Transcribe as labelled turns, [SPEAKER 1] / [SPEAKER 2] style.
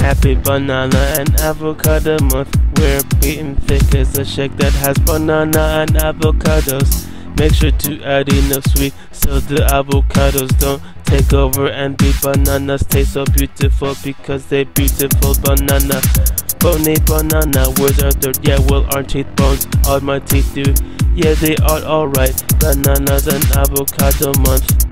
[SPEAKER 1] Happy banana and avocado month. We're beating thick as a shake that has banana and avocados. Make sure to add enough sweet so the avocados don't take over and the bananas taste so beautiful because they beautiful banana. Bony banana, where's our third? Yeah, well, aren't teeth bones? All my teeth do. Yeah, they are alright. Bananas and avocado month.